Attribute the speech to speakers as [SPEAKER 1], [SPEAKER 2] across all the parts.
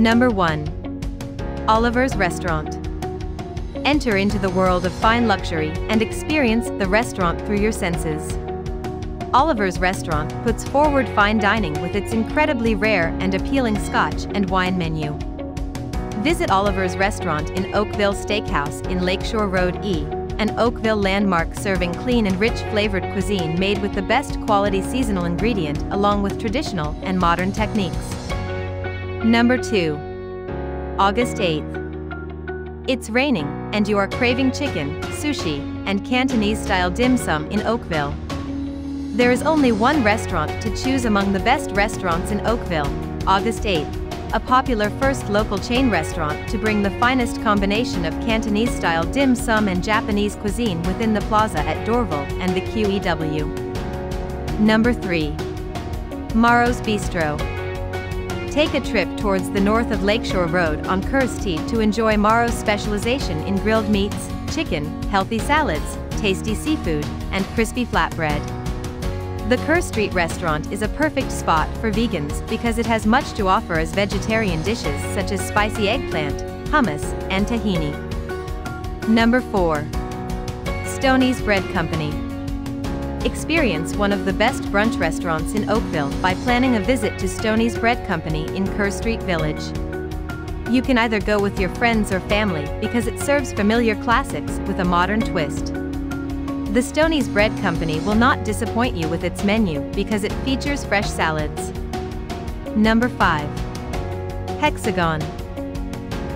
[SPEAKER 1] Number 1. Oliver's Restaurant. Enter into the world of fine luxury and experience the restaurant through your senses. Oliver's Restaurant puts forward fine dining with its incredibly rare and appealing scotch and wine menu. Visit Oliver's Restaurant in Oakville Steakhouse in Lakeshore Road E, an Oakville landmark serving clean and rich flavored cuisine made with the best quality seasonal ingredient along with traditional and modern techniques. Number 2. August 8th. It's raining, and you are craving chicken, sushi, and Cantonese-style dim sum in Oakville. There is only one restaurant to choose among the best restaurants in Oakville, August 8th, a popular first local chain restaurant to bring the finest combination of Cantonese-style dim sum and Japanese cuisine within the plaza at Dorval and the QEW. Number 3. Maro's Bistro. Take a trip towards the north of Lakeshore Road on Kerr Street to enjoy Maro's specialization in grilled meats, chicken, healthy salads, tasty seafood, and crispy flatbread. The Kerr Street restaurant is a perfect spot for vegans because it has much to offer as vegetarian dishes such as spicy eggplant, hummus, and tahini. Number 4. Stoney's Bread Company. Experience one of the best brunch restaurants in Oakville by planning a visit to Stoney's Bread Company in Kerr Street Village. You can either go with your friends or family because it serves familiar classics with a modern twist. The Stoney's Bread Company will not disappoint you with its menu because it features fresh salads. Number 5. Hexagon.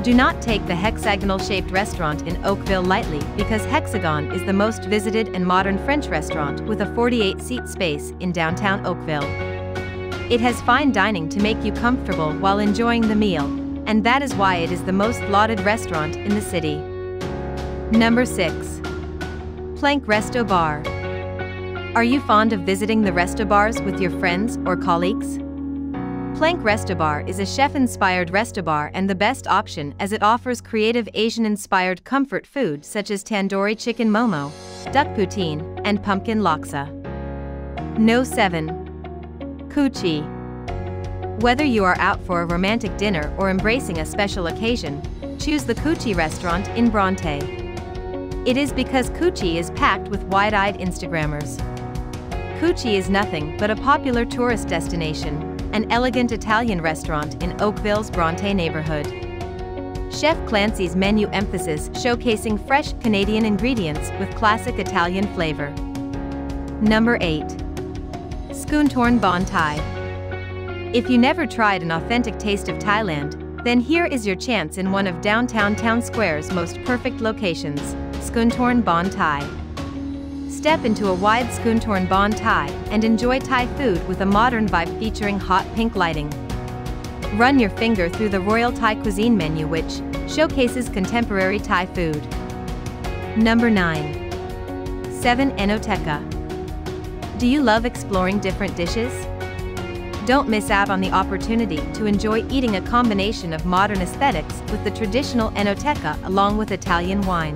[SPEAKER 1] Do not take the hexagonal-shaped restaurant in Oakville lightly because Hexagon is the most visited and modern French restaurant with a 48-seat space in downtown Oakville. It has fine dining to make you comfortable while enjoying the meal, and that is why it is the most lauded restaurant in the city. Number 6. Plank Resto Bar. Are you fond of visiting the resto bars with your friends or colleagues? Plank Restobar is a chef-inspired restobar and the best option as it offers creative Asian-inspired comfort food such as tandoori chicken momo, duck poutine, and pumpkin laksa. No 7. Coochie. Whether you are out for a romantic dinner or embracing a special occasion, choose the Coochie restaurant in Bronte. It is because Coochie is packed with wide-eyed Instagrammers. Coochie is nothing but a popular tourist destination, an elegant Italian restaurant in Oakville's Bronte neighborhood. Chef Clancy's menu emphasis showcasing fresh Canadian ingredients with classic Italian flavor. Number 8. Schoontorn Bon Thai. If you never tried an authentic taste of Thailand, then here is your chance in one of downtown Town Square's most perfect locations, Schoontorn Bon Thai. Step into a wide Schoontorn Bon Thai and enjoy Thai food with a modern vibe featuring hot pink lighting. Run your finger through the Royal Thai Cuisine menu which showcases contemporary Thai food. Number 9. 7 Enoteca. Do you love exploring different dishes? Don't miss out on the opportunity to enjoy eating a combination of modern aesthetics with the traditional Enoteca along with Italian wine.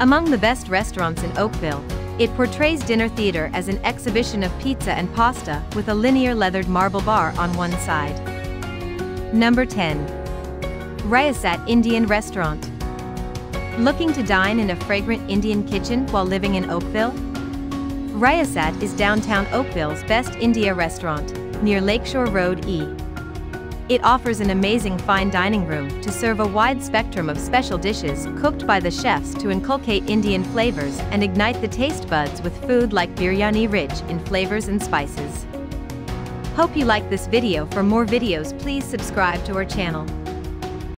[SPEAKER 1] Among the best restaurants in Oakville, it portrays dinner theater as an exhibition of pizza and pasta with a linear leathered marble bar on one side. Number 10. Ryasat Indian Restaurant. Looking to dine in a fragrant Indian kitchen while living in Oakville? Ryasat is downtown Oakville's best India restaurant, near Lakeshore Road E. It offers an amazing fine dining room to serve a wide spectrum of special dishes cooked by the chefs to inculcate Indian flavors and ignite the taste buds with food like biryani rich in flavors and spices. Hope you like this video for more videos please subscribe to our channel.